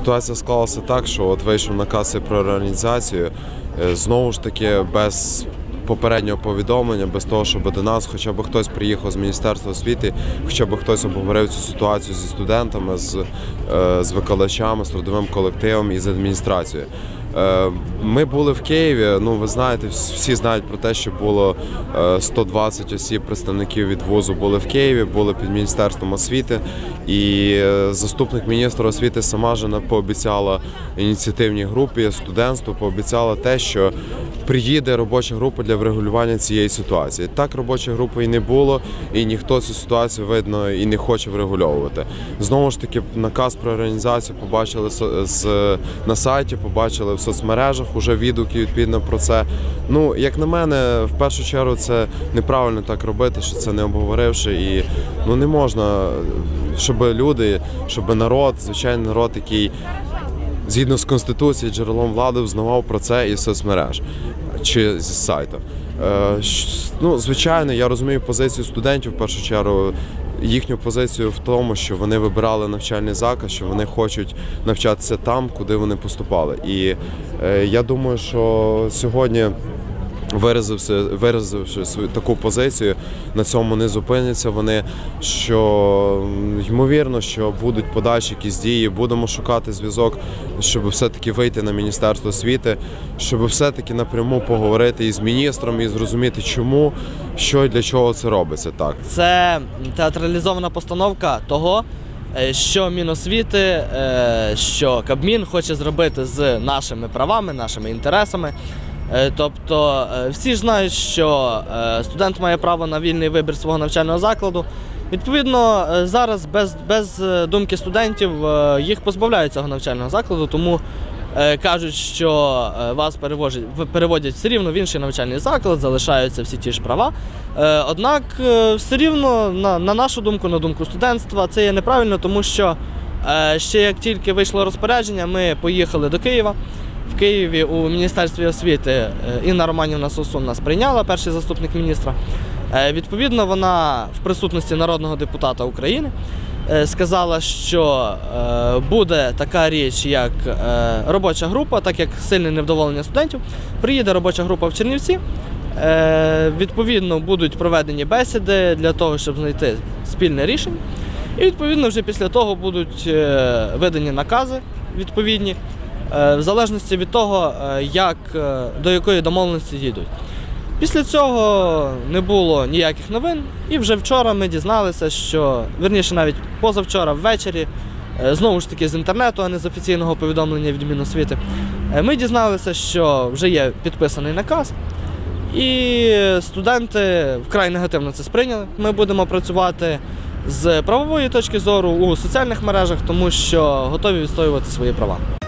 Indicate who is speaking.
Speaker 1: ситуація склалася так, що от вийшов наказ про реорганізацію. Е, Знову ж таки, без попереднього повідомлення, без того, щоб до нас хоча б хтось приїхав з Міністерства освіти, хоча б хтось обговорив цю ситуацію зі студентами, з, е, з викладачами, з трудовим колективом і з адміністрацією. Е, Ми були в Києві. Ну, ви знаєте, всі знають про те, що було е, 120 осіб, представників від вузу були в Києві, були під міністерством освіти. І е, заступник міністра освіти Самажина пообіцяла ініціативній групі студентству, пообіцяла те, що приїде робоча група для врегулювання цієї ситуації. Так робочої групи і не було, і ніхто цю ситуацію видно і не хоче врегульовувати. Знову ж таки, наказ про організацію побачили з на сайті, побачили соцмережах уже відгуки відповідно про це. Ну, як на мене, в першу чергу це неправильно так робити, що це не обговоривши, і ну не можна, щоб люди, щоб народ, звичайний народ, який згідно з конституцією джерелом влади взнавав про це із соцмереж чи зі сайту. Е, ну, звичайно, я розумію позицію студентів в першу чергу. Їхню позицію в тому, що вони вибирали навчальний заклад, що вони хочуть навчатися там, куди вони поступали. І е, я думаю, що сьогодні виразивши, виразивши свою таку позицію, на цьому не зупиняться вони. Що ймовірно, що будуть подальші якісь дії, будемо шукати зв'язок, щоб все-таки вийти на міністерство освіти, щоб все-таки напряму поговорити із міністром і зрозуміти, чому, що і для чого це робиться так.
Speaker 2: Це театралізована постановка того, е, що Міносвіти, е, що Кабмін хоче зробити з нашими правами, нашими інтересами. Е, Тобто е, всі ж знають, що е, студент має право на вільний вибір свого навчального закладу. Відповідно, зараз без, без думки студентів їх позбавляють цього навчального закладу, тому кажуть, що вас перевозять, в- переводять все рівно в інший навчальний заклад, залишаються всі ті ж права. Однак, все рівно, на, на нашу думку, на думку студентства, це є неправильно, тому що ще як тільки вийшло розпорядження, ми поїхали до Києва. Києві у Міністерстві освіти е, Інна Романівна Сосун нас прийняла, перший заступник міністра. Е, Відповідно, вона в присутності народного депутата України е, сказала, що буде така річ, як робоча група, так як сильне невдоволення студентів. Приїде робоча група в Чернівці. Відповідно, будуть проведені бесіди для того, щоб знайти спільне рішення. І відповідно вже після того будуть видані накази відповідні, в залежності від того, е, як, е, до якої домовленості дійдуть. Після цього не було ніяких новин, і вже вчора ми дізналися, що верніше навіть позавчора ввечері, е, знову ж таки з інтернету, а не з офіційного повідомлення від Міносвіти, е, ми дізналися, що вже є підписаний наказ. І студенти вкрай негативно це сприйняли. Ми будемо працювати з правової точки зору у соціальних мережах, тому що готові відстоювати свої права.